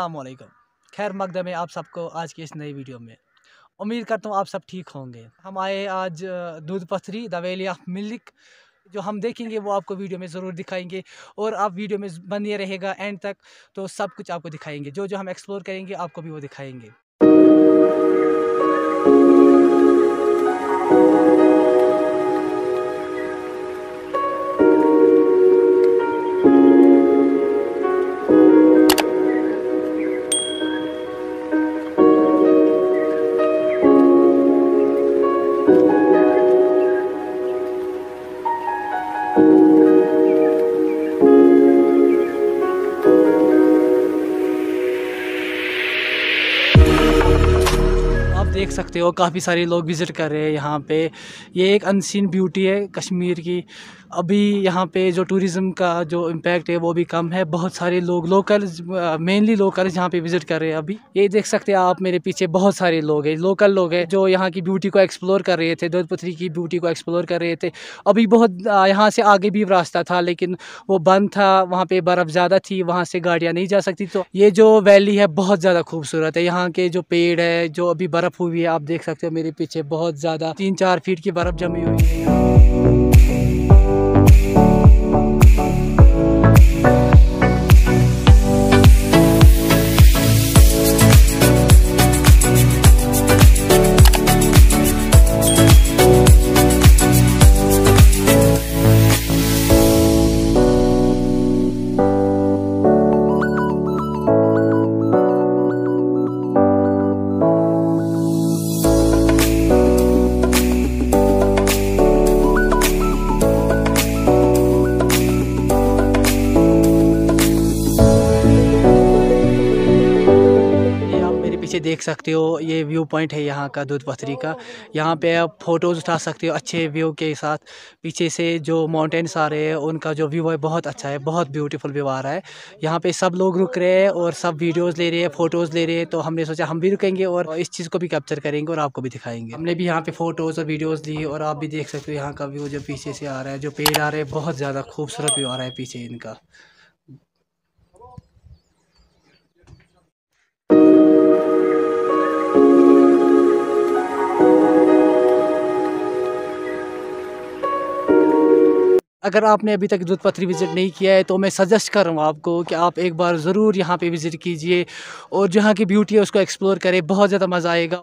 असलकम खैर मकदम है आप सबको आज के इस नई वीडियो में उम्मीद करता हूँ आप सब ठीक होंगे। हम आए आज दूध पथरी, दवेली ऑफ़ मिल्क। जो हम देखेंगे, वो आपको वीडियो में ज़रूर दिखाएँगे और आप वीडियो में बनिए रहेगा एंड तक तो सब कुछ आपको दिखाएँगे। जो जो हम एक्सप्लोर करेंगे, आपको भी वो दिखाएँगे। देख सकते हो, काफ़ी सारे लोग विज़िट कर रहे हैं यहाँ पे। ये एक अनसीन ब्यूटी है कश्मीर की। अभी यहाँ पे जो टूरिज़्म का जो इम्पैक्ट है, वो भी कम है। बहुत सारे लोग लोकल मेनली लोकल यहाँ पे विज़िट कर रहे हैं अभी। ये देख सकते हैं आप मेरे पीछे बहुत सारे लोग हैं। लोकल लोग हैं जो यहाँ की ब्यूटी को एक्सप्लोर कर रहे थे दोधपथरी की ब्यूटी को एक्सप्लोर कर रहे थे। अभी बहुत यहाँ से आगे भी रास्ता था, लेकिन वो बंद था। वहाँ पर बर्फ़ ज़्यादा थी, वहाँ से गाड़ियाँ नहीं जा सकती। तो ये जो वैली है, बहुत ज़्यादा खूबसूरत है। यहाँ के जो पेड़ है, जो अभी बर्फ़ हुई है, आप देख सकते हो मेरे पीछे बहुत ज़्यादा तीन चार फीट की बर्फ़ जमी हुई है You. पीछे देख सकते हो, ये व्यू पॉइंट है यहाँ का दूध पथरी का। यहाँ पे आप फ़ोटोज़ उठा सकते हो अच्छे व्यू के साथ। पीछे से जो माउंटेन्स आ रहे हैं, उनका जो व्यू है बहुत अच्छा है, बहुत ब्यूटीफुल व्यू आ रहा है। यहाँ पे सब लोग रुक रहे हैं और सब वीडियोज़ ले रहे हैं फ़ोटोज़ ले रहे हैं तो हमने सोचा हम भी रुकेंगे और इस चीज़ को भी कैप्चर करेंगे और आपको भी दिखाएँगे। हमने भी यहाँ पे फ़ोटोज़ और वीडियोज़ ली और आप भी देख सकते हो यहाँ का व्यू जो पीछे से आ रहा है, जो पेड़ आ रहे हैं, बहुत ज़्यादा खूबसूरत व्यू आ रहा है पीछे इनका। अगर आपने अभी तक दूध पथरी विज़िट नहीं किया है तो मैं सजेस्ट कर रहा हूँ आपको कि आप एक बार ज़रूर यहाँ पे विज़िट कीजिए और जहाँ की ब्यूटी है उसको एक्सप्लोर करें, बहुत ज़्यादा मज़ा आएगा।